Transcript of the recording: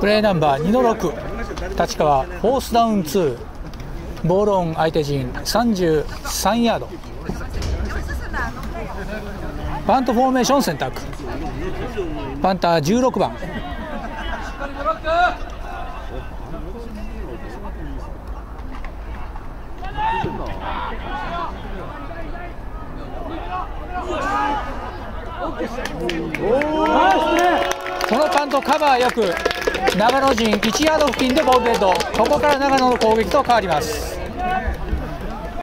プレーナンバー2の6立川フォースダウン2ボールオン相手陣33ヤード。バントフォーメーション選択。パンター16番。このんとカバーよく長野陣1ヤード付近でボールデッド。ここから長野の攻撃と変わります。